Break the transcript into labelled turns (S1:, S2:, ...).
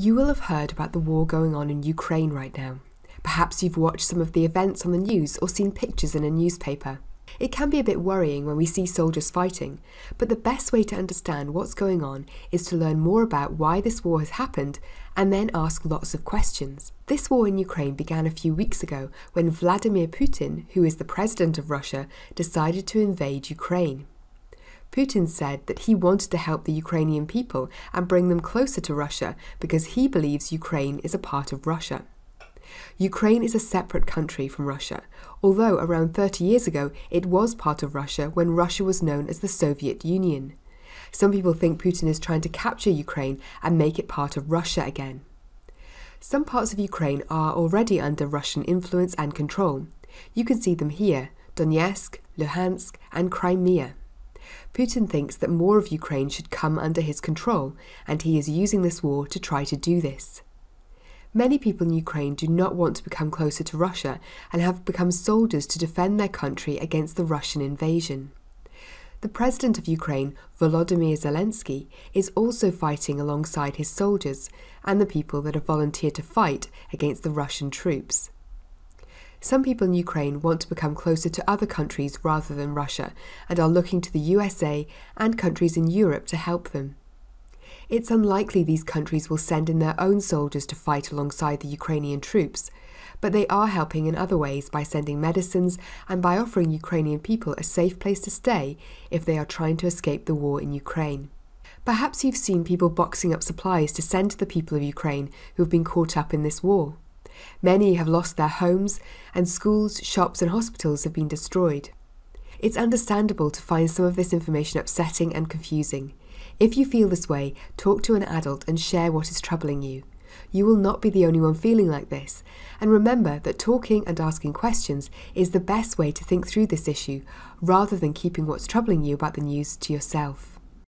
S1: You will have heard about the war going on in Ukraine right now. Perhaps you've watched some of the events on the news or seen pictures in a newspaper. It can be a bit worrying when we see soldiers fighting, but the best way to understand what's going on is to learn more about why this war has happened and then ask lots of questions. This war in Ukraine began a few weeks ago when Vladimir Putin, who is the president of Russia, decided to invade Ukraine. Putin said that he wanted to help the Ukrainian people and bring them closer to Russia because he believes Ukraine is a part of Russia. Ukraine is a separate country from Russia, although around 30 years ago it was part of Russia when Russia was known as the Soviet Union. Some people think Putin is trying to capture Ukraine and make it part of Russia again. Some parts of Ukraine are already under Russian influence and control. You can see them here Donetsk, Luhansk, and Crimea. Putin thinks that more of Ukraine should come under his control, and he is using this war to try to do this. Many people in Ukraine do not want to become closer to Russia and have become soldiers to defend their country against the Russian invasion. The president of Ukraine, Volodymyr Zelensky, is also fighting alongside his soldiers and the people that have volunteered to fight against the Russian troops. Some people in Ukraine want to become closer to other countries rather than Russia and are looking to the USA and countries in Europe to help them. It's unlikely these countries will send in their own soldiers to fight alongside the Ukrainian troops, but they are helping in other ways by sending medicines and by offering Ukrainian people a safe place to stay if they are trying to escape the war in Ukraine. Perhaps you've seen people boxing up supplies to send to the people of Ukraine who have been caught up in this war. Many have lost their homes, and schools, shops, and hospitals have been destroyed. It's understandable to find some of this information upsetting and confusing. If you feel this way, talk to an adult and share what is troubling you. You will not be the only one feeling like this, and remember that talking and asking questions is the best way to think through this issue rather than keeping what's troubling you about the news to yourself.